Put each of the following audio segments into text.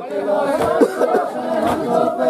Thank you.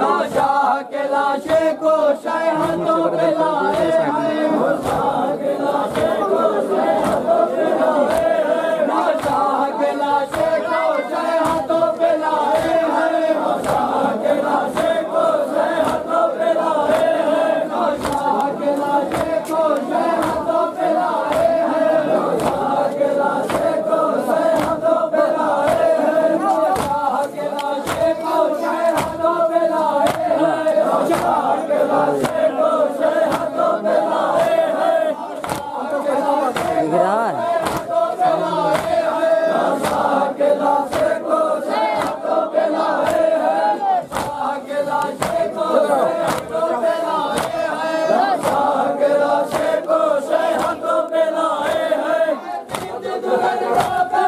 ना शाह के लाशे को शहदों पे लाए।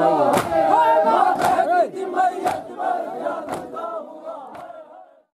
Oh,